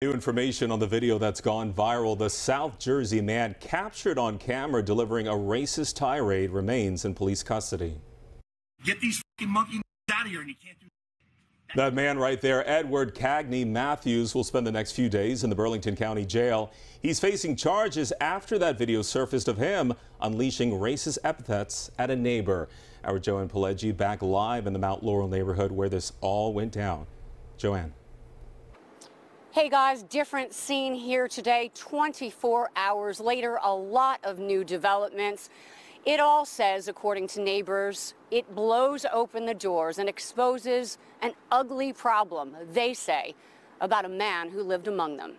New information on the video that's gone viral. The South Jersey man captured on camera delivering a racist tirade remains in police custody. Get these monkey out of here, and you can't do. That man right there, Edward Cagney Mathews, will spend the next few days in the Burlington County Jail. He's facing charges after that video surfaced of him unleashing racist epithets at a neighbor. Our Joanne Pileggi back live in the Mount Laurel neighborhood where this all went down. Joanne. Hey guys, different scene here today. 24 hours later, a lot of new developments. It all says, according to neighbors, it blows open the doors and exposes an ugly problem, they say, about a man who lived among them.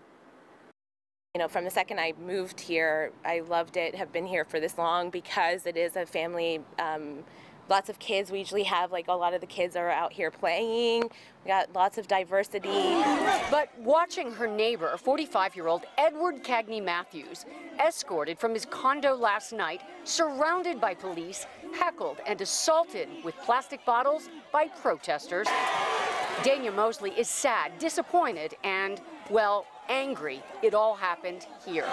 You know, from the second I moved here, I loved it, have been here for this long because it is a family. Um, lots of kids. We usually have like a lot of the kids are out here playing. We got lots of diversity. But watching her neighbor, 45 year old Edward Cagney Mathews, escorted from his condo last night, surrounded by police, heckled and assaulted with plastic bottles by protesters. Dania Mosley is sad, disappointed, and, well, angry. It all happened here.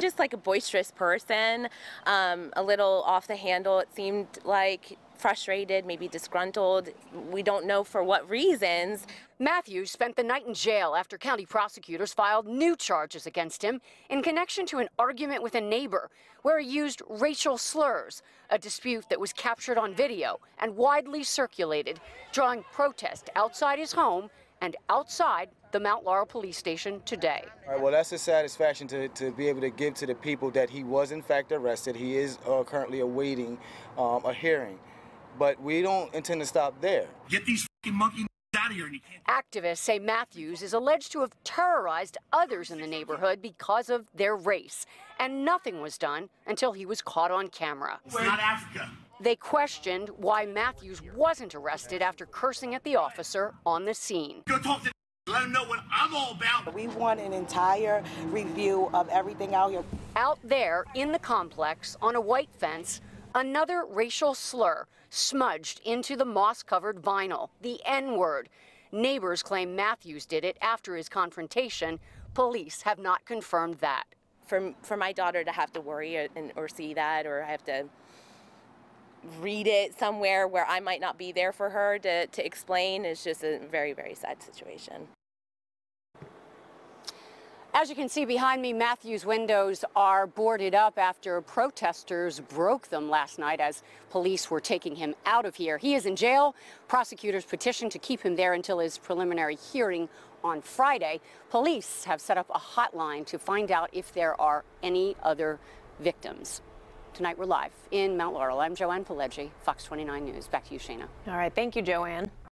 Just like a boisterous person, um, a little off the handle, it seemed like frustrated, maybe disgruntled. We don't know for what reasons. Mathews spent the night in jail after county prosecutors filed new charges against him in connection to an argument with a neighbor where he used racial slurs, a dispute that was captured on video and widely circulated, drawing protest outside his home and outside the Mount Laurel Police Station today. All right, well, that's a satisfaction to, to be able to give to the people that he was in fact arrested. He is uh, currently awaiting um, a hearing but we don't intend to stop there. Get these fucking monkey out of here. And you can't. Activists say Mathews is alleged to have terrorized others in the neighborhood because of their race, and nothing was done until he was caught on camera. It's not Africa. They questioned why Mathews wasn't arrested after cursing at the officer on the scene. Go talk to let them know what I'm all about. We want an entire review of everything out here. Out there in the complex on a white fence, Another racial slur smudged into the moss covered vinyl, the N word. Neighbors claim Mathews did it after his confrontation. Police have not confirmed that. For, for my daughter to have to worry or, or see that or have to read it somewhere where I might not be there for her to, to explain is just a very, very sad situation. As you can see behind me, Mathews windows are boarded up after protesters broke them last night as police were taking him out of here. He is in jail. Prosecutors petitioned to keep him there until his preliminary hearing on Friday. Police have set up a hotline to find out if there are any other victims. Tonight we're live in Mount Laurel. I'm Joanne Pileggi, Fox 29 News. Back to you, Shana. All right. Thank you, Joanne.